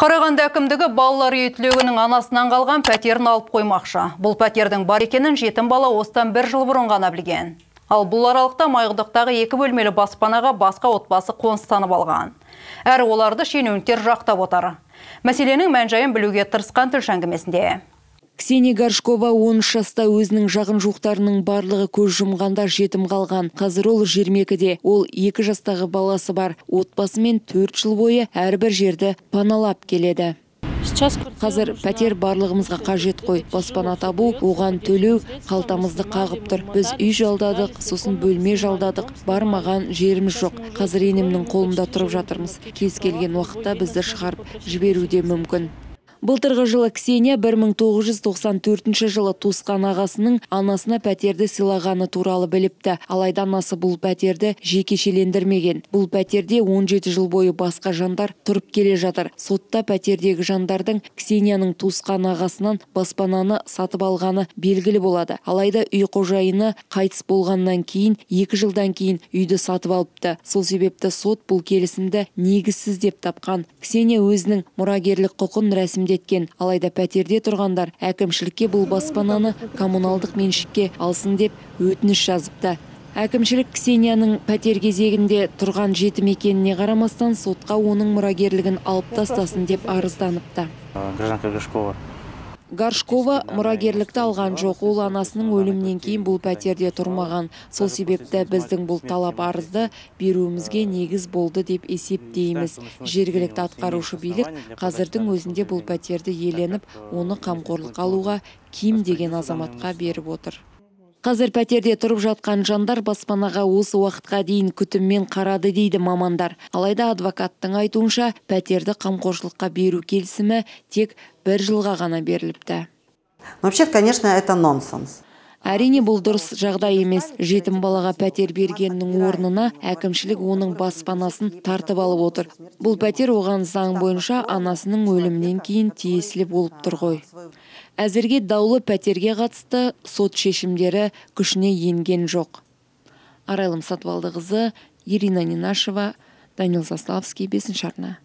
Қарағанды әкімдігі балалар үйі түлегінің анасынан қалған пәтерін алып қоймақшы. Бұл пәтердің бар екенін жетім бала остан бір жыл бұрын ғана білген. Ал бұл аралықта майқұдықтағы екі бөлмелі баспанаға басқа отбасы қоныстанып алған. Әрі оларды шенеуніктер жақтап отыр. Мәселенің мән-жайын білуге тырысқан тілші әңгімесінде. Ксения Горшкова 13 жаста өзінің жағын жуықтарының барлығы көз жұмғанда жетім қалған. Қазір ол жермекіде. Ол 2 жастағы баласы бар. Отбасымен 4 жыл бойы әрбір жерді паналап келеді. Қазір пәтер барлығымызға қажет қой. Баспана табу, оған төлеу қалтамызды қағып тұр. Біз үй жалдадық, сосын бөлме жалдадық. Бармаған жеріміз жоқ. Қазір енемнің қолында тұрып жатырмыз. Кез келген уақытта бізді шығарып жіберуде мүмкін. Былтырғы жылы Ксения 1994 жылы туысқан ағасының анасына пәтерді сыйлағаны туралы біліпті. Алайда анасы бұл пәтерді жекешелендірмеген. Бұл пәтерде 17 жыл бойы басқа жандар тұрып келе жатыр. Сотта пәтердегі жандардың Ксенияның туысқан ағасынан баспананы сатып алғаны белгілі болады. Алайда үй қожайыны қайтыс болғаннан кейін, екі жылдан кейін үйді сатып алыпты. Сол себепті сот бұл келісімді негізсіз деп тапқан. Ксения өзінің мұрагерлік құқын рәсімде еткен алайда пәтерде тұрғандар әкімшілікке бұл баспананы коммуналдық меншікке алсын деп өтініш жазыпты. Әкімшілік ксенияның пәтер кезегінде тұрған жетім екеніне қарамастан сотқа оның мұрагерлігін алып тастасын деп арызданыпты. Гражданка Горшкова Гаршкова мұрагерлікті алған жоқ. Ол анасының өлімінен кейін бұл пәтерде тұрмаған. Сол себепті біздің бұл талап арызды беруімізге негіз болды деп есептейміз. Жергілікті атқарушы билік қазірдің өзінде бұл пәтерді иеленіп оны қамқорлыққа алуға ким деген азаматқа беріп отыр. Қазір пәтерде тұрып жатқан жандар баспанаға осы уақытқа дейін күтіммен қарады дейді мамандар. Алайда адвокаттың айтуынша пәтерді қамқоршылыққа беру келісімі тек бір жылға ғана беріліпті. Вообще, конечно, это нонсенс. Әрине бұл дұрыс жағдай емес. Жетім балаға пәтер бергеннің орнына әкімшілік оның баспанасын тартып алып отыр. Бұл пәтер оған заң бойынша анасының өлімінен кейін тиесілі болып тұр ғой. Әзірге даулы пәтерге қатысты сот шешімдері күшіне енген жоқ. Арайлым Сатвалдығызы, Ирина Нинашева, Данил Заславский, бесінші арна.